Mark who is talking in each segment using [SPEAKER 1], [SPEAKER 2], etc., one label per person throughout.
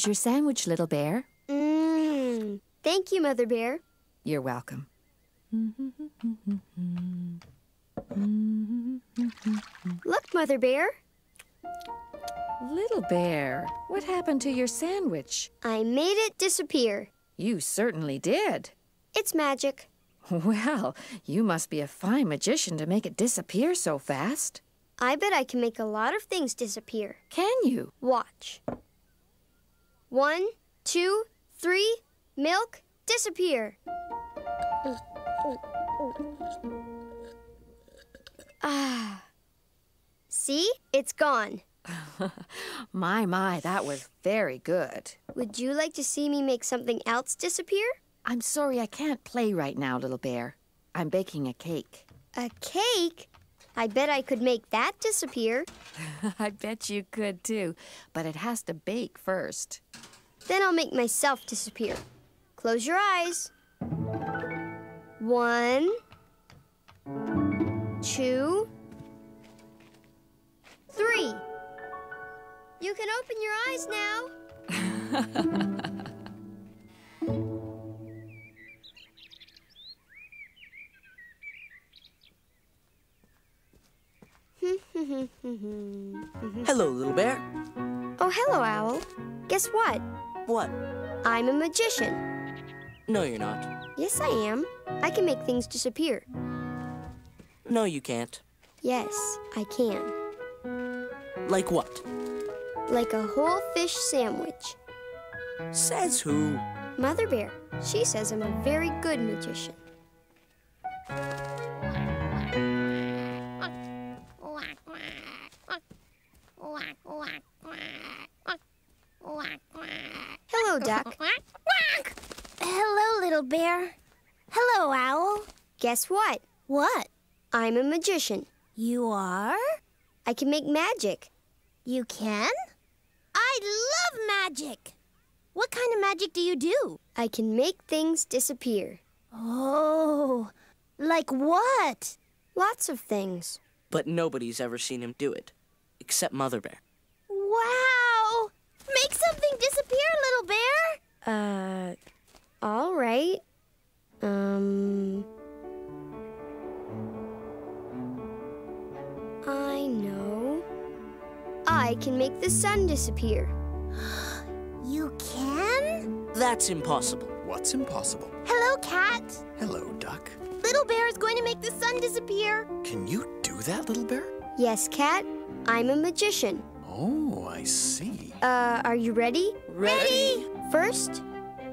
[SPEAKER 1] Here's your sandwich, little bear.
[SPEAKER 2] Mmm. Thank you, Mother Bear.
[SPEAKER 1] You're welcome.
[SPEAKER 2] Look, Mother Bear.
[SPEAKER 1] Little bear, what happened to your sandwich?
[SPEAKER 2] I made it disappear.
[SPEAKER 1] You certainly did.
[SPEAKER 2] It's magic.
[SPEAKER 1] Well, you must be a fine magician to make it disappear so fast.
[SPEAKER 2] I bet I can make a lot of things disappear.
[SPEAKER 1] Can you?
[SPEAKER 2] Watch. One, two, three, milk, disappear. Ah. See? It's gone.
[SPEAKER 1] My, my, that was very good.
[SPEAKER 2] Would you like to see me make something else disappear?
[SPEAKER 1] I'm sorry I can't play right now, little bear. I'm baking a cake.
[SPEAKER 2] A cake? I bet I could make that disappear.
[SPEAKER 1] I bet you could too, but it has to bake first.
[SPEAKER 2] Then I'll make myself disappear. Close your eyes. One, two, three. You can open your eyes now. Mm-hmm, mm-hmm, mm-hmm.
[SPEAKER 3] Hello, little bear.
[SPEAKER 2] Oh, hello, Owl. Guess what?
[SPEAKER 3] What?
[SPEAKER 2] I'm a magician.
[SPEAKER 3] No, you're not.
[SPEAKER 2] Yes, I am. I can make things disappear.
[SPEAKER 3] No, you can't.
[SPEAKER 2] Yes, I can.
[SPEAKER 3] Like what?
[SPEAKER 2] Like a whole fish sandwich.
[SPEAKER 3] Says who?
[SPEAKER 2] Mother Bear, she says I'm a very good magician. Hello, Duck.
[SPEAKER 4] Hello, little bear. Hello, owl.
[SPEAKER 2] Guess what?
[SPEAKER 4] What?
[SPEAKER 2] I'm a magician.
[SPEAKER 4] You are?
[SPEAKER 2] I can make magic.
[SPEAKER 4] You can? I love magic. What kind of magic do you do?
[SPEAKER 2] I can make things disappear.
[SPEAKER 4] Oh, like what?
[SPEAKER 2] Lots of things.
[SPEAKER 3] But nobody's ever seen him do it, except Mother Bear.
[SPEAKER 4] Wow! Make something disappear, little bear.
[SPEAKER 2] Uh, all right. Um, I know. I can make the sun disappear.
[SPEAKER 4] You can?
[SPEAKER 3] That's impossible.
[SPEAKER 5] What's impossible?
[SPEAKER 4] Hello, cat.
[SPEAKER 5] Hello, duck.
[SPEAKER 4] Little bear is going to make the sun disappear.
[SPEAKER 5] Can you do that, little bear?
[SPEAKER 2] Yes, Cat. I'm a magician.
[SPEAKER 5] Oh, I see.
[SPEAKER 2] Uh, are you ready?
[SPEAKER 3] Ready?
[SPEAKER 2] First,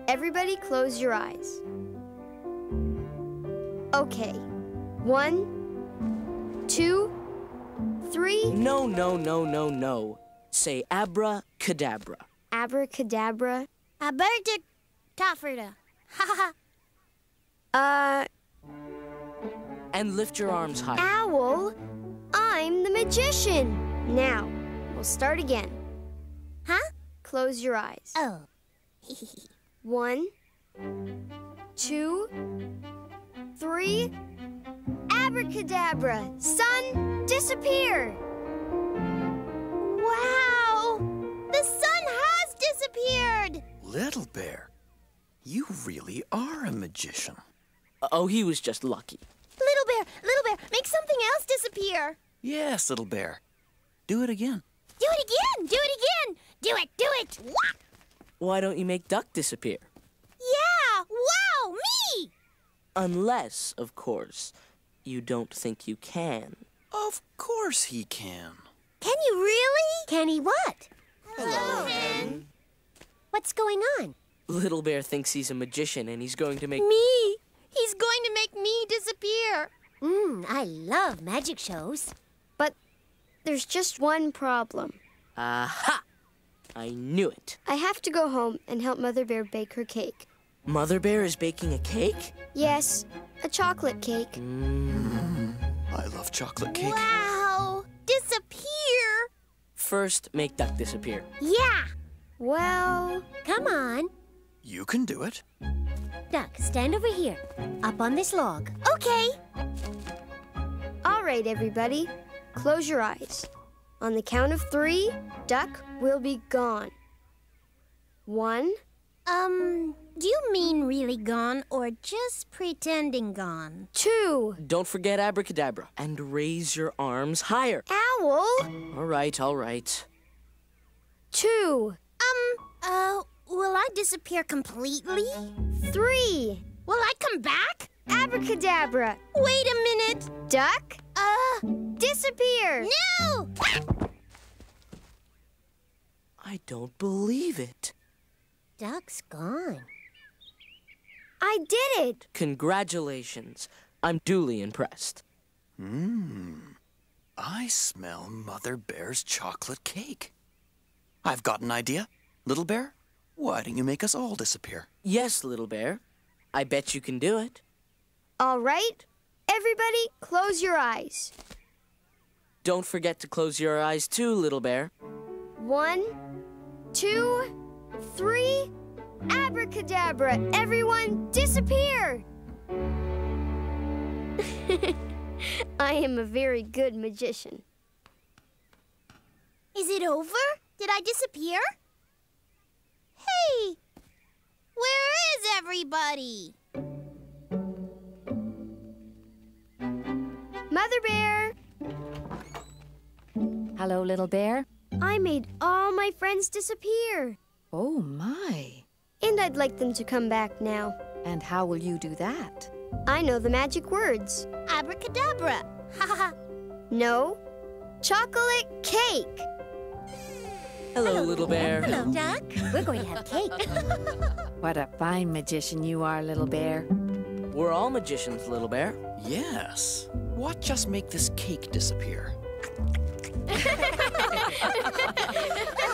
[SPEAKER 2] everybody close your eyes. Okay. One, two, three.
[SPEAKER 3] No, no, no, no, no. Say abracadabra.
[SPEAKER 2] Abracadabra.
[SPEAKER 4] Aberta tafferta. Ha ha
[SPEAKER 2] Uh,
[SPEAKER 3] And lift your arms high.
[SPEAKER 2] Owl, I'm the magician. Now, we'll start again.
[SPEAKER 4] Huh?
[SPEAKER 2] Close your eyes.
[SPEAKER 4] Oh.
[SPEAKER 2] One, two, three. Abracadabra! Sun, disappear!
[SPEAKER 4] Wow! The sun has disappeared!
[SPEAKER 5] Little bear, you really are a magician.
[SPEAKER 3] Oh, he was just lucky.
[SPEAKER 4] Little bear, little bear, make something else disappear.
[SPEAKER 5] Yes, little bear. Do it again.
[SPEAKER 4] Do it again! Do it again! Do it! Do it! Wah!
[SPEAKER 3] Why don't you make duck disappear?
[SPEAKER 4] Yeah! Wow! Me!
[SPEAKER 5] Unless, of course, you don't think you can. Of course he can.
[SPEAKER 4] Can you really?
[SPEAKER 6] Can he what?
[SPEAKER 4] Hello, Hen.
[SPEAKER 6] What's going on?
[SPEAKER 3] Little Bear thinks he's a magician and he's going to make.
[SPEAKER 4] Me! He's going to make me disappear.
[SPEAKER 6] Mmm, I love magic shows.
[SPEAKER 2] But there's just one problem.
[SPEAKER 3] Aha! I knew it.
[SPEAKER 2] I have to go home and help Mother Bear bake her cake.
[SPEAKER 3] Mother Bear is baking a cake?
[SPEAKER 2] Yes, a chocolate cake.
[SPEAKER 3] Mm.
[SPEAKER 5] I love chocolate cake.
[SPEAKER 4] Wow! Disappear!
[SPEAKER 3] First, make duck disappear.
[SPEAKER 4] Yeah!
[SPEAKER 2] Well,
[SPEAKER 6] Come on.
[SPEAKER 5] You can do it.
[SPEAKER 6] Duck, stand over here. Up on this log.
[SPEAKER 4] Okay.
[SPEAKER 2] all right, everybody. Close your eyes. On the count of three, Duck will be gone. One,
[SPEAKER 4] Um, do you mean really gone or just pretending gone?
[SPEAKER 2] two.
[SPEAKER 3] Don't forget abracadabra. And raise your arms higher.
[SPEAKER 2] Owl,
[SPEAKER 3] All right, all right.
[SPEAKER 2] two.
[SPEAKER 4] Um, uh, will I disappear completely?
[SPEAKER 2] Three.
[SPEAKER 4] Will I come back?
[SPEAKER 2] Abracadabra.
[SPEAKER 4] Wait a minute.
[SPEAKER 2] Duck, disappear.
[SPEAKER 4] no!
[SPEAKER 3] I don't believe it.
[SPEAKER 6] Duck's gone.
[SPEAKER 2] I did it.
[SPEAKER 3] Congratulations. I'm duly impressed. Mmm.
[SPEAKER 7] I smell Mother Bear's chocolate cake. I've got an idea. Little Bear, why don't you make us all disappear?
[SPEAKER 3] Yes, little bear. I bet you can do it.
[SPEAKER 2] All right. Everybody, close your eyes.
[SPEAKER 3] Don't forget to close your eyes too, little bear.
[SPEAKER 2] One, two, three. Abracadabra. Everyone, disappear. I am a very good magician.
[SPEAKER 4] Is it over? Did I disappear? Hey! Where is everybody?
[SPEAKER 2] Mother Bear,
[SPEAKER 1] Hello, little bear.
[SPEAKER 2] I made all my friends disappear.
[SPEAKER 1] Oh, my.
[SPEAKER 2] And I'd like them to come back now.
[SPEAKER 1] And how will you do that?
[SPEAKER 2] I know the magic words.
[SPEAKER 4] Abracadabra. Ha ha ha.
[SPEAKER 2] No, chocolate cake.
[SPEAKER 3] Hello, little bear.
[SPEAKER 6] Hello, Duck. We're going to have cake.
[SPEAKER 1] What a fine magician you are, little bear.
[SPEAKER 3] We're all magicians, little bear.
[SPEAKER 7] Yes. What just make this cake disappear. ハハハハ!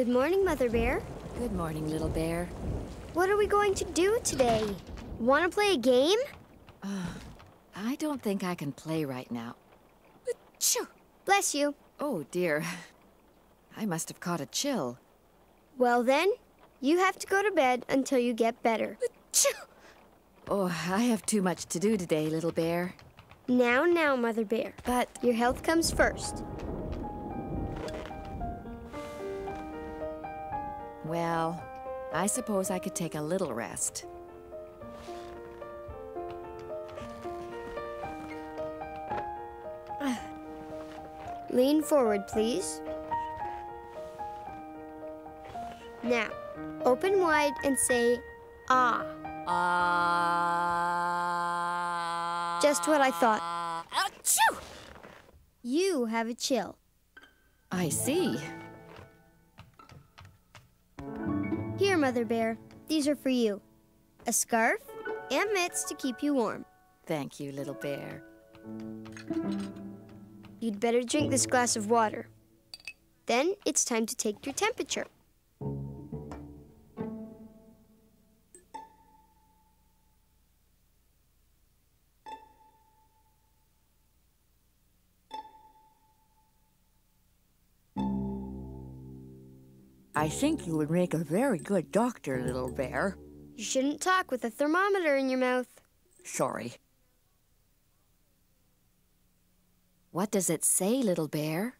[SPEAKER 2] Good morning, Mother Bear.
[SPEAKER 1] Good morning, little bear.
[SPEAKER 2] What are we going to do today? Want to play a game?
[SPEAKER 1] I don't think I can play right now.
[SPEAKER 2] Bless you.
[SPEAKER 1] Oh, dear. I must have caught a chill.
[SPEAKER 2] Well, then, you have to go to bed until you get better.
[SPEAKER 1] Oh, I have too much to do today, little bear.
[SPEAKER 2] Now, now, Mother Bear.
[SPEAKER 1] But
[SPEAKER 2] Your health comes first.
[SPEAKER 1] Well, I suppose I could take a little rest.
[SPEAKER 2] Lean forward, please. Now, open wide and say, ah.
[SPEAKER 3] Ah.
[SPEAKER 2] Just what I thought. You have a chill.
[SPEAKER 1] I see.
[SPEAKER 2] Here, Mother Bear. These are for you. A scarf and mitts to keep you warm.
[SPEAKER 1] Thank you, little bear.
[SPEAKER 2] You'd better drink this glass of water. Then it's time to take your temperature.
[SPEAKER 1] I think you would make a very good doctor, little bear.
[SPEAKER 2] You shouldn't talk with a thermometer in your mouth.
[SPEAKER 1] Sorry. What does it say, little bear?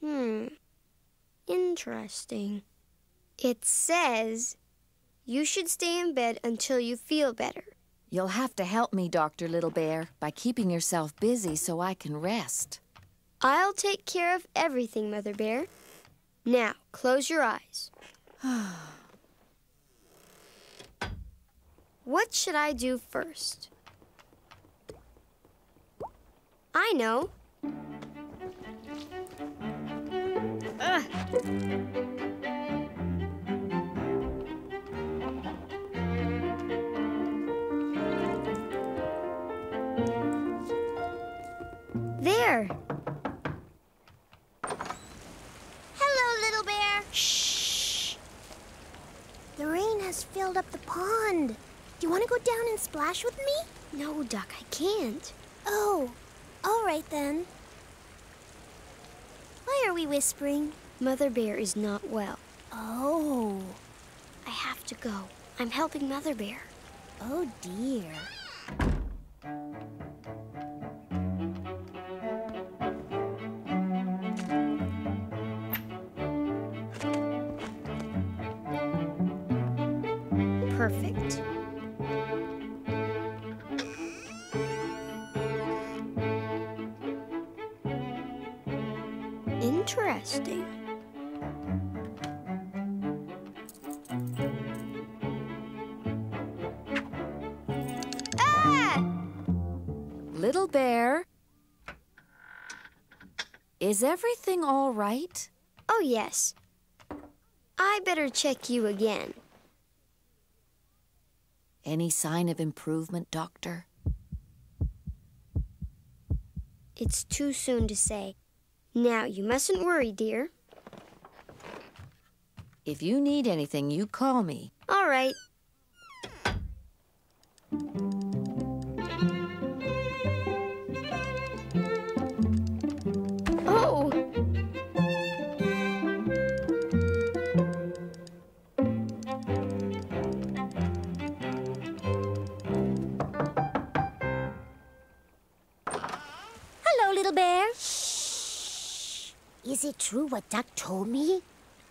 [SPEAKER 2] Hmm. Interesting. It says you should stay in bed until you feel better.
[SPEAKER 1] You'll have to help me, Dr. Little Bear, by keeping yourself busy so I can rest.
[SPEAKER 2] I'll take care of everything, Mother Bear. Now, close your eyes. what should I do first? I know. Ugh. Bear.
[SPEAKER 4] Hello, little bear. Shh. The rain has filled up the pond. Do you want to go down and splash with me?
[SPEAKER 2] No, Duck, I can't.
[SPEAKER 4] Oh, all right then. Why are we whispering?
[SPEAKER 2] Mother Bear is not well.
[SPEAKER 4] Oh,
[SPEAKER 2] I have to go. I'm helping Mother Bear.
[SPEAKER 4] oh dear.
[SPEAKER 2] Interesting. Ah!
[SPEAKER 1] Little bear. Is everything all right?
[SPEAKER 2] Oh, yes. I better check you again.
[SPEAKER 1] Any sign of improvement, Doctor?
[SPEAKER 2] It's too soon to say. Now, you mustn't worry, dear.
[SPEAKER 1] If you need anything, you call me.
[SPEAKER 2] All right.
[SPEAKER 6] True what Duck told me?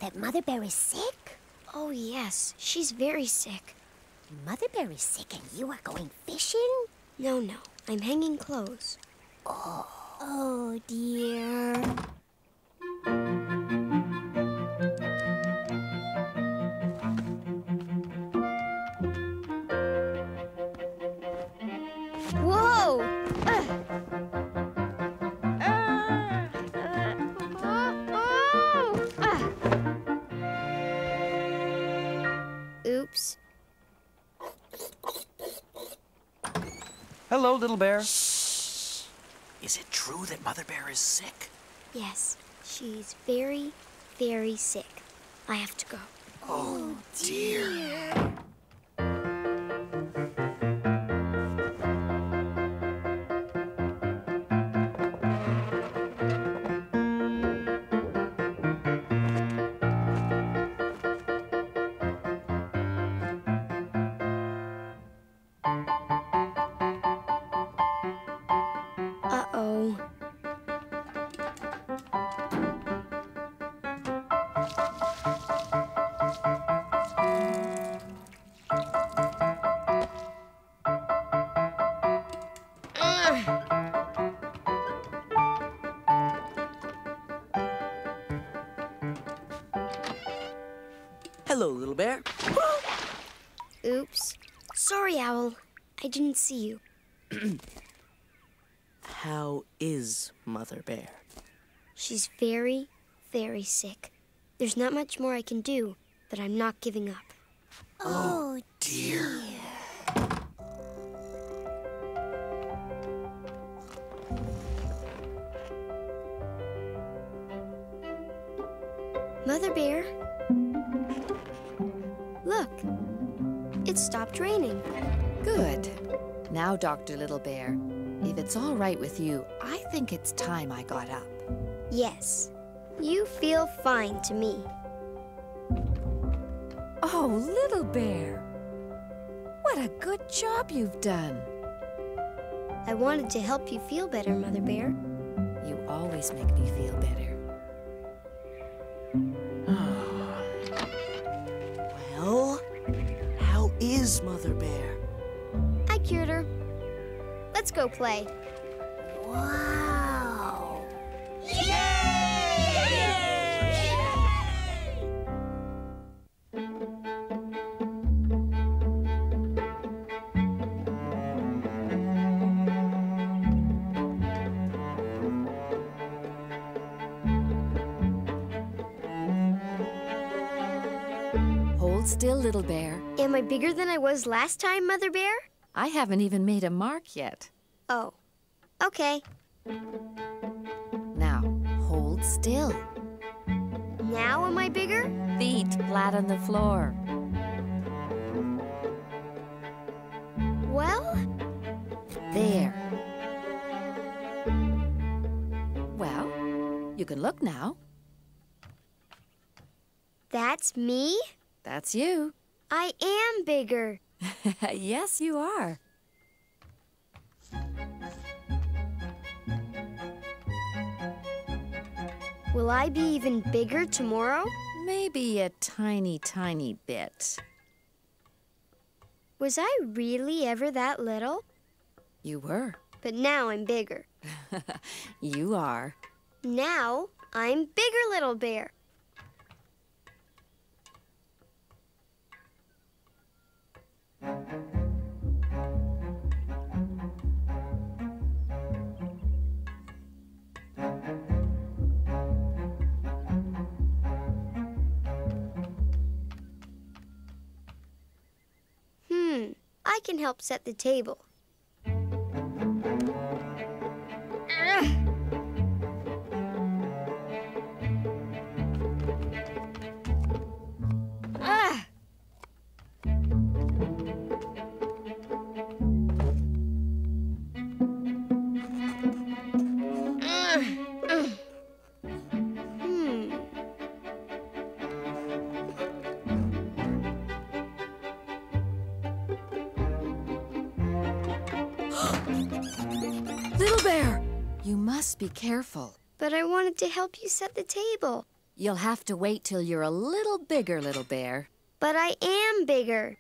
[SPEAKER 6] That Mother Bear is sick?
[SPEAKER 2] Oh, yes. She's very sick.
[SPEAKER 6] Mother Bear is sick and you are going fishing?
[SPEAKER 2] No, no. I'm hanging clothes.
[SPEAKER 4] Oh dear.
[SPEAKER 7] Hello, little bear. Shh. Is it true that Mother Bear is sick?
[SPEAKER 2] Yes, she's very, very sick. I have to go.
[SPEAKER 7] Oh, dear.
[SPEAKER 2] Uh-oh.
[SPEAKER 3] Hello, little bear.
[SPEAKER 2] Oops. Sorry, Owl. I didn't see you.
[SPEAKER 3] How is Mother Bear?
[SPEAKER 2] She's very, very sick. There's not much more I can do, but I'm not giving up.
[SPEAKER 4] Oh, oh
[SPEAKER 7] Dear.
[SPEAKER 2] Mother Bear. It stopped raining.
[SPEAKER 1] Good. Now, Dr. Little Bear, if it's all right with you, I think it's time I got up.
[SPEAKER 2] Yes. You feel fine to me.
[SPEAKER 1] Oh, Little Bear. What a good job you've done.
[SPEAKER 2] I wanted to help you feel better, Mother Bear.
[SPEAKER 1] You always make me feel better.
[SPEAKER 2] I. Let's go play.
[SPEAKER 4] Wow. Yay!
[SPEAKER 1] Hold still, Little Bear.
[SPEAKER 2] Am I bigger than I was last time, Mother Bear?
[SPEAKER 1] I haven't even made a mark yet.
[SPEAKER 2] Oh. Okay.
[SPEAKER 1] Now, hold still.
[SPEAKER 2] Now am I bigger?
[SPEAKER 1] Feet flat on the floor.
[SPEAKER 2] Well,
[SPEAKER 1] There. Well, you can look now.
[SPEAKER 2] that's me.
[SPEAKER 1] That's you.
[SPEAKER 2] I am bigger.
[SPEAKER 1] yes, you are.
[SPEAKER 2] Will I be even bigger tomorrow?
[SPEAKER 1] Maybe a tiny, tiny bit.
[SPEAKER 2] Was I really ever that little?
[SPEAKER 1] You were.
[SPEAKER 2] But now I'm bigger.
[SPEAKER 1] You are.
[SPEAKER 2] Now I'm bigger, little bear. Hmm, I can help set the table.
[SPEAKER 1] Little bear! You must be careful.
[SPEAKER 2] But I wanted to help you set the table.
[SPEAKER 1] You'll have to wait till you're a little bigger, little bear.
[SPEAKER 2] But I am bigger.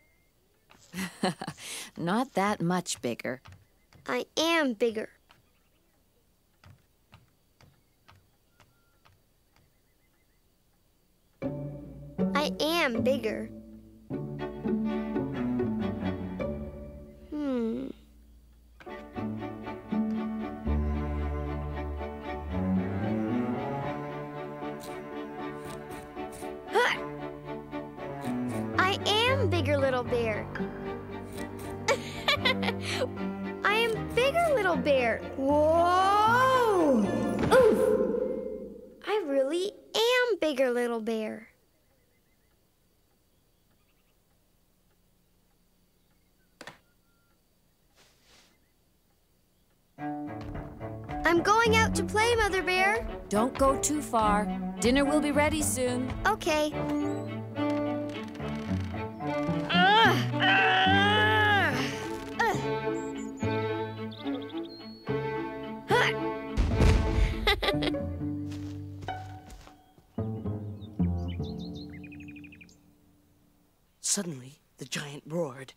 [SPEAKER 1] Not that much bigger.
[SPEAKER 2] I am bigger. I am bigger. Bigger, little bear. I am bigger, little bear. Whoa! Oof! I really am bigger, little bear. I'm going out to play, Mother Bear.
[SPEAKER 1] Don't go too far. Dinner will be ready soon.
[SPEAKER 2] Okay.
[SPEAKER 3] Suddenly, the giant roared.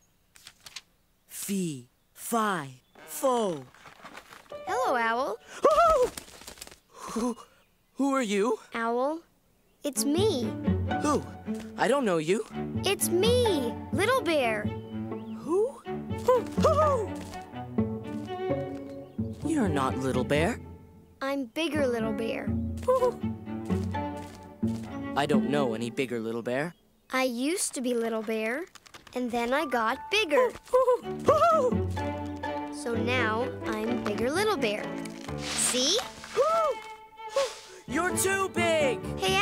[SPEAKER 3] Fee, fi, fo.
[SPEAKER 2] Hello, Owl. Oh!
[SPEAKER 3] Who, who are you?
[SPEAKER 2] Owl. It's me.
[SPEAKER 3] Who? I don't know you.
[SPEAKER 2] It's me, Little Bear.
[SPEAKER 3] Who? Who? Who? You're not Little Bear.
[SPEAKER 2] I'm bigger, Little Bear.
[SPEAKER 3] I don't know any bigger Little Bear.
[SPEAKER 2] I used to be Little Bear, and then I got bigger. So now I'm bigger, Little Bear. See?
[SPEAKER 3] You're too big!
[SPEAKER 2] Hey,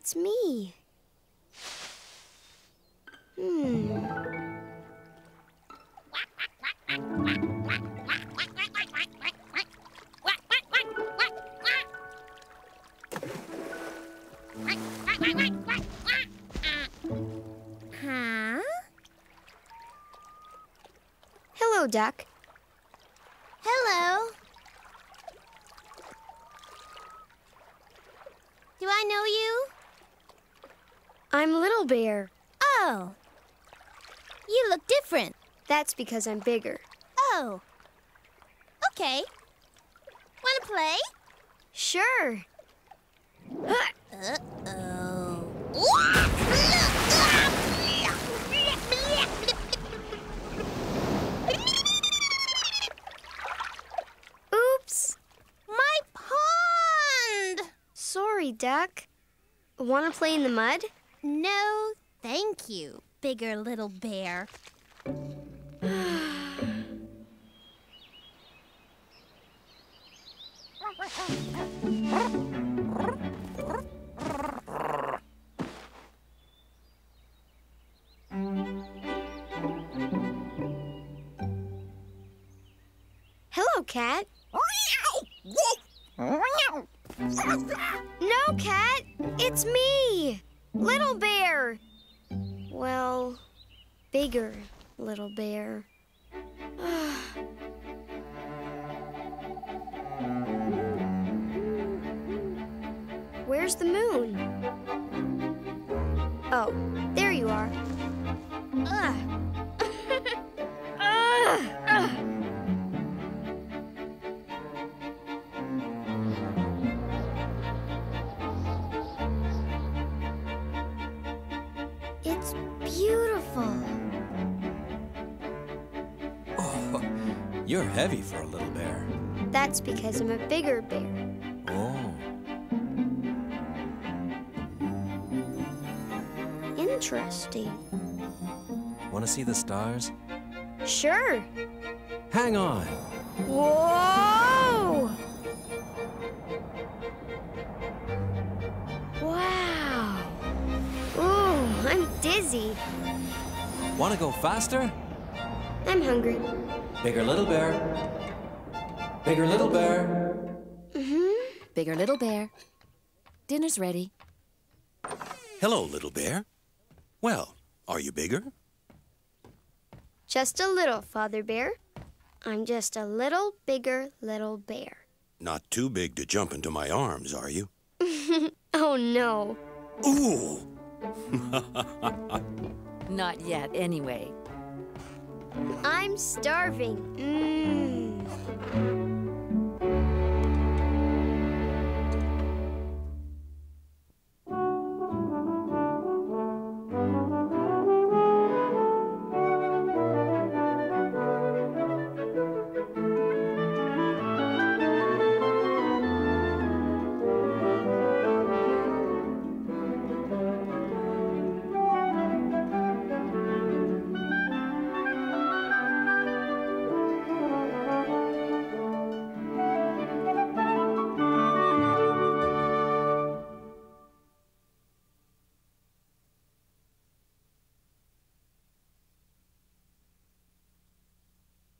[SPEAKER 2] It's me. Hmm.
[SPEAKER 4] Huh?
[SPEAKER 2] Hello, Duck.
[SPEAKER 4] Hello. Do I know you?
[SPEAKER 2] I'm Little Bear.
[SPEAKER 4] Oh. You look different.
[SPEAKER 2] That's because I'm bigger.
[SPEAKER 4] Oh. Okay. Wanna play?
[SPEAKER 2] Sure. Oops.
[SPEAKER 4] My pond!
[SPEAKER 2] Sorry, Duck. Want to play in the mud?
[SPEAKER 4] No, thank you, bigger little bear.
[SPEAKER 2] Bigger Little Bear. Where's the moon? Oh, That's because I'm a bigger bear.
[SPEAKER 8] Oh.
[SPEAKER 2] Interesting.
[SPEAKER 8] Want to see the stars?
[SPEAKER 2] Sure.
[SPEAKER 8] Hang on.
[SPEAKER 2] Whoa! Wow. Ooh, I'm dizzy.
[SPEAKER 8] Want to go faster?
[SPEAKER 2] I'm hungry.
[SPEAKER 8] Bigger little bear. Bigger little bear. Mm-hmm.
[SPEAKER 1] Bigger little bear. Dinner's ready.
[SPEAKER 9] Hello, little bear. Well, are you bigger?
[SPEAKER 2] Just a little, Father Bear. I'm just a little bigger little bear.
[SPEAKER 9] Not too big to jump into my arms, are you?
[SPEAKER 2] Oh no.
[SPEAKER 9] Ooh!
[SPEAKER 1] Not yet, anyway.
[SPEAKER 2] I'm starving. Música